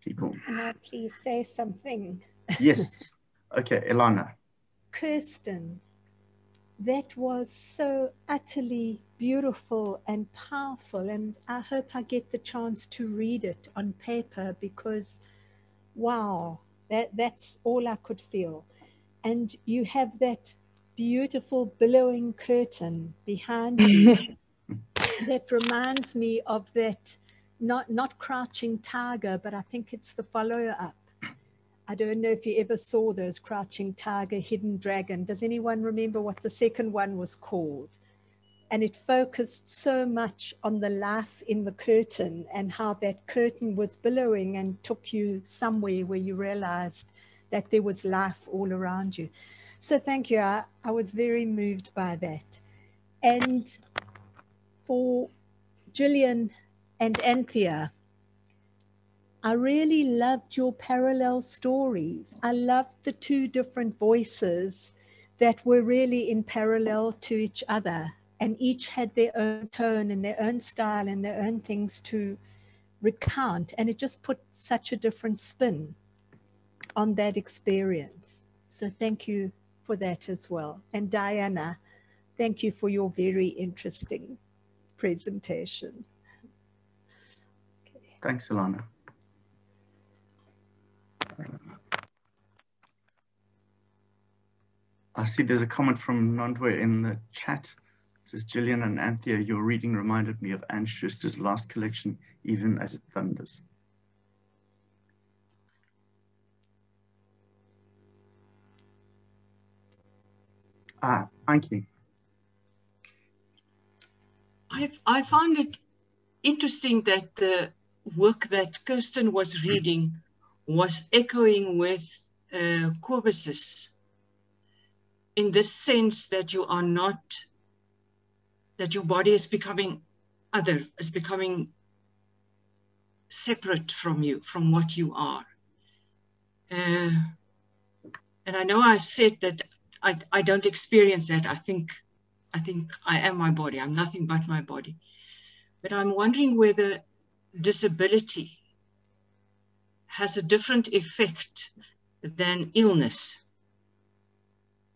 people. Can I please say something? yes. Okay, Ilana. Kirsten, that was so utterly beautiful and powerful. And I hope I get the chance to read it on paper because, wow, that, that's all I could feel. And you have that beautiful billowing curtain behind you that reminds me of that not not crouching tiger but i think it's the follow-up. I don't know if you ever saw those crouching tiger hidden dragon. Does anyone remember what the second one was called? And it focused so much on the life in the curtain and how that curtain was billowing and took you somewhere where you realized that there was life all around you. So thank you. I, I was very moved by that. And for Gillian and Anthea, I really loved your parallel stories. I loved the two different voices that were really in parallel to each other, and each had their own tone and their own style and their own things to recount. And it just put such a different spin on that experience. So thank you for that as well. And Diana, thank you for your very interesting presentation. Okay. Thanks, Alana. Uh, I see there's a comment from Nondwe in the chat. It says, Gillian and Anthea, your reading reminded me of Anne Schuster's last collection, Even as It Thunders. Ah, thank you. I, I find it interesting that the work that Kirsten was reading was echoing with uh, in this sense that you are not, that your body is becoming other, is becoming separate from you, from what you are. Uh, and I know I've said that I, I don't experience that. I think, I think I am my body. I'm nothing but my body. But I'm wondering whether disability has a different effect than illness.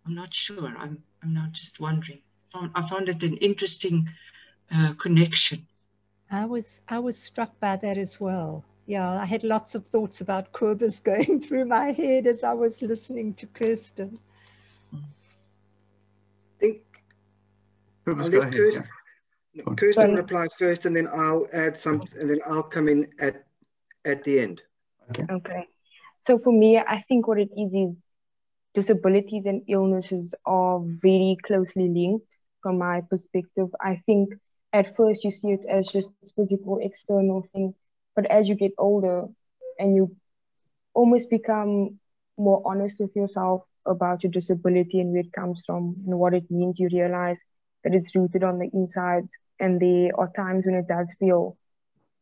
I'm not sure. I'm, I'm not just wondering. I found it an interesting uh, connection. I was I was struck by that as well. Yeah, I had lots of thoughts about Cobus going through my head as I was listening to Kirsten. Cobus, go ahead. Kirsten, yeah. Kirsten reply first, and then I'll add something, and then I'll come in at at the end. Okay. Okay. So for me, I think what it is is disabilities and illnesses are very closely linked from my perspective. I think at first you see it as just physical, external thing, but as you get older and you almost become more honest with yourself about your disability and where it comes from and what it means, you realize it's rooted on the inside. And there are times when it does feel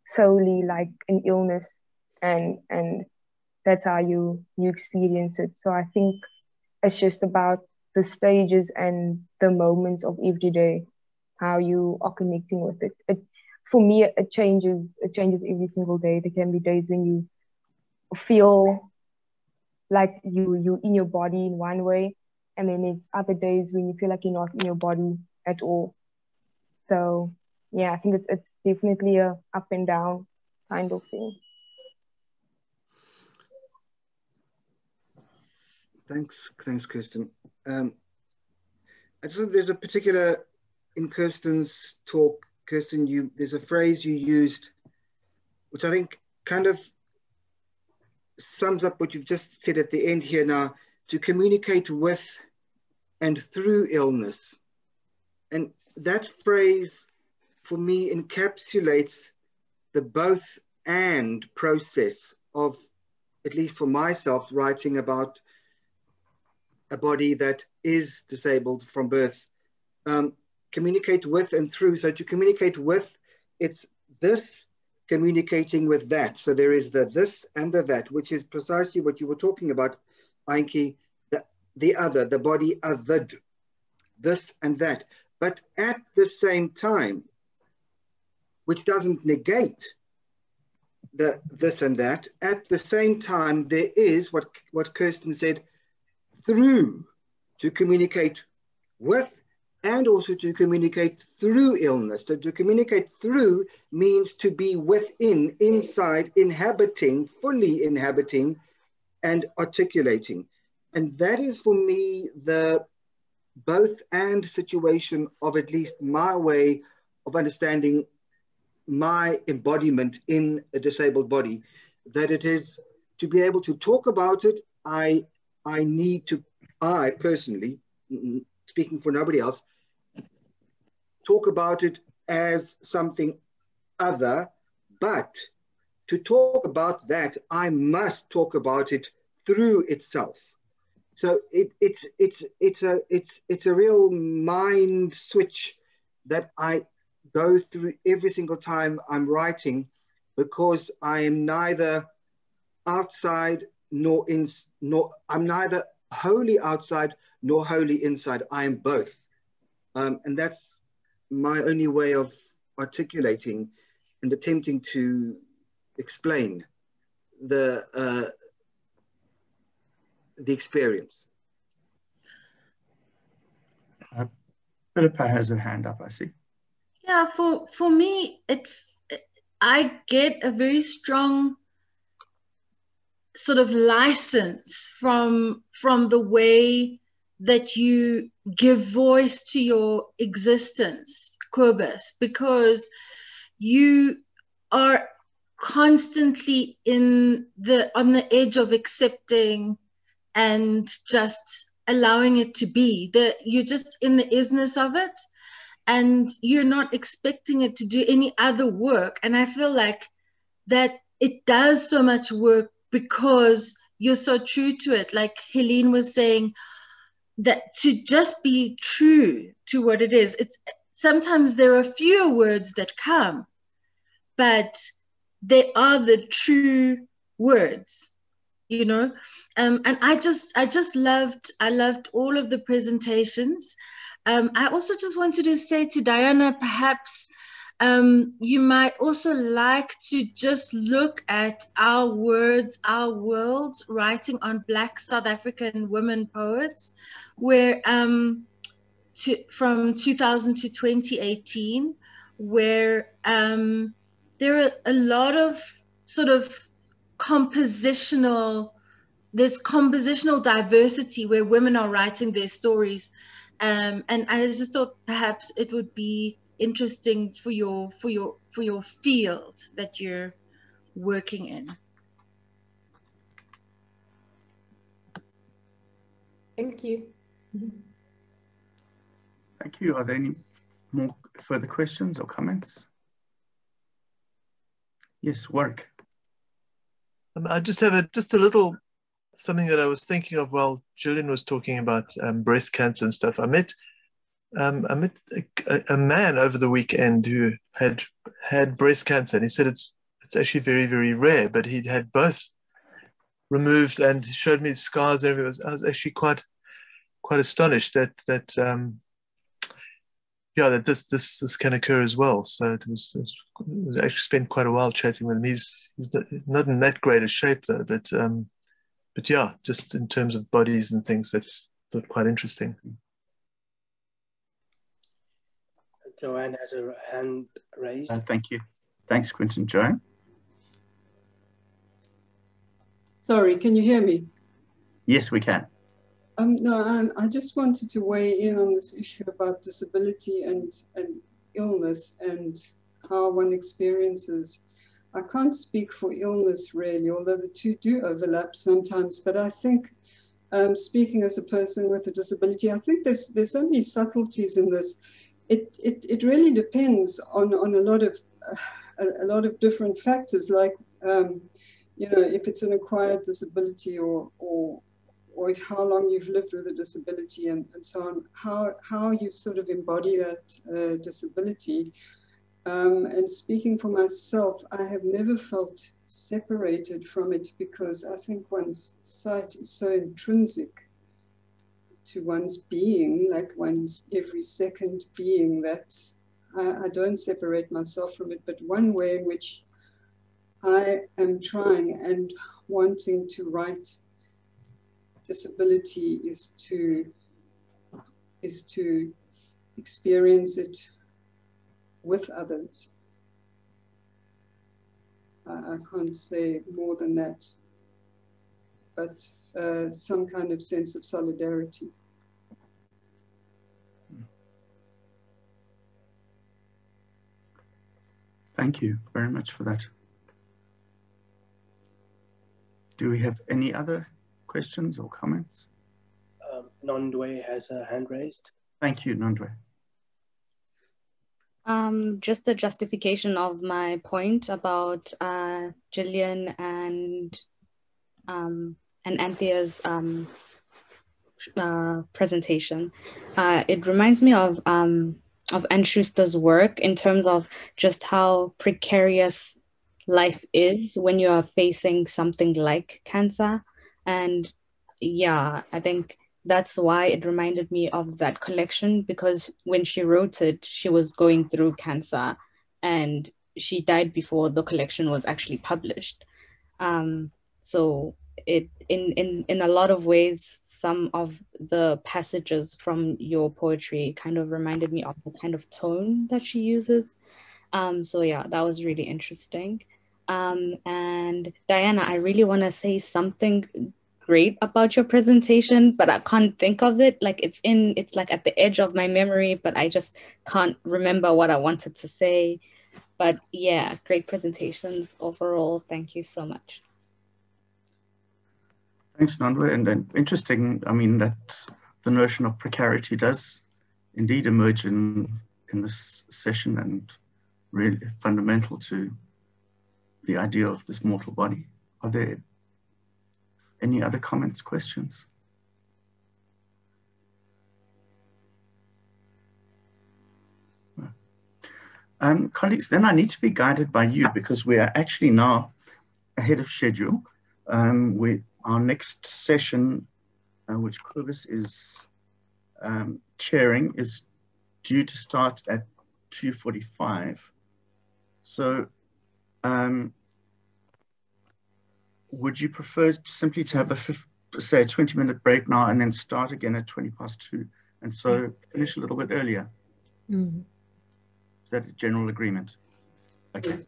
solely like an illness and and that's how you you experience it. So I think it's just about the stages and the moments of every day, how you are connecting with it. it for me, it changes. It changes every single day. There can be days when you feel like you you in your body in one way, and then it's other days when you feel like you're not in your body at all. So yeah, I think it's it's definitely a up and down kind of thing. Thanks, thanks, Kirsten. Um, I just there's a particular in Kirsten's talk, Kirsten. You there's a phrase you used, which I think kind of sums up what you've just said at the end here. Now, to communicate with and through illness, and that phrase for me encapsulates the both and process of, at least for myself, writing about a body that is disabled from birth. Um, communicate with and through. So to communicate with, it's this communicating with that. So there is the this and the that, which is precisely what you were talking about, Ainke, the, the other, the body othered, this and that. But at the same time, which doesn't negate the this and that, at the same time, there is what, what Kirsten said, through to communicate with and also to communicate through illness. To, to communicate through means to be within, inside, inhabiting, fully inhabiting, and articulating. And that is for me the both and situation of at least my way of understanding my embodiment in a disabled body. That it is to be able to talk about it, I I need to, I personally, speaking for nobody else, talk about it as something other, but to talk about that, I must talk about it through itself. So it, it's it's it's a it's it's a real mind switch that I go through every single time I'm writing because I am neither outside nor in nor I'm neither wholly outside nor wholly inside. I am both. Um, and that's my only way of articulating and attempting to explain the uh, the experience. Uh, Philippa has her hand up, I see. Yeah, for for me, it I get a very strong sort of license from from the way that you give voice to your existence, Cobus, because you are constantly in the on the edge of accepting and just allowing it to be. That you're just in the isness of it and you're not expecting it to do any other work. And i feel like that it does so much work because you're so true to it. Like helene was saying that to just be true to what it is it's sometimes there are fewer words that come but they are the true words you know? Um, and i just i just loved i loved all of the presentations. Um, i also just wanted to say to diana perhaps um, you might also like to just look at our words our worlds writing on black south african women poets where um, to, from 2000 to 2018 where um, there are a lot of sort of compositional this compositional diversity where women are writing their stories. Um, and i just thought perhaps it would be interesting for your for your for your field that you're working in. Thank you. Thank you. Are there any more further questions or comments? Yes work um, I just have a just a little something that I was thinking of while Julian was talking about um, breast cancer and stuff. I met um, I met a, a, man over the weekend who had had breast cancer, and he said it's it's actually very very rare, but he'd had both removed and showed me scars and everything. I was actually quite quite astonished that that um, yeah, that this this this can occur as well. So it was, it was, it actually spent quite a while chatting with him. He's he's not in that great a shape though, but um, but yeah, just in terms of bodies and things, that's quite interesting. Joanne has her hand raised. Uh, thank you. Thanks, Quentin. Joanne? Sorry, can you hear me? Yes, we can. Um, no, I, I just wanted to weigh in on this issue about disability and, and illness and how one experiences. I can't speak for illness really, although the two do overlap sometimes, but I think um, speaking as a person with a disability, I think there's, there's so many subtleties in this. It, it, it really depends on, on a lot of uh, a, a, lot of different factors, like um, you know, if it's an acquired disability or, or, or how long you've lived with a disability and, and so on, how, how you sort of embody that uh, disability. Um, and speaking for myself, I have never felt separated from it because I think one's sight is so intrinsic to one's being, like one's every second being, that I, I don't separate myself from it. But one way in which I am trying and wanting to write disability is to is to experience it with others. I, I can't say more than that, but uh, some kind of sense of solidarity. Thank you very much for that. Do we have any other questions or comments? Um, Nondwe has a hand raised. Thank you, Nondwe. Um, just a justification of my point about uh, Gillian and um, and Anthea's um, uh, presentation. Uh, it reminds me of um, of Anne Schuster's work in terms of just how precarious life is when you are facing something like cancer. And yeah, I think that's why it reminded me of that collection because when she wrote it, she was going through cancer and she died before the collection was actually published. Um, so it in in in a lot of ways, some of the passages from your poetry kind of reminded me of the kind of tone that she uses. Um, so yeah, that was really interesting. Um, and Diana, I really want to say something great about your presentation, but I can't think of it. Like it's in, it's like at the edge of my memory, but I just can't remember what I wanted to say. But yeah, great presentations overall. Thank you so much. Thanks, Nondwe. And, and interesting, I mean, that the notion of precarity does indeed emerge in, in this session and really fundamental to the idea of this mortal body. Are there any other comments, questions? Um, colleagues, then I need to be guided by you because we are actually now ahead of schedule. Um, we, our next session, uh, which Cobus is um, chairing, is due to start at 2.45. So um, would you prefer simply to have a, say, a 20 minute break now and then start again at 20 past two? And so finish a little bit earlier? Mm. Is that a general agreement? Okay. Yes.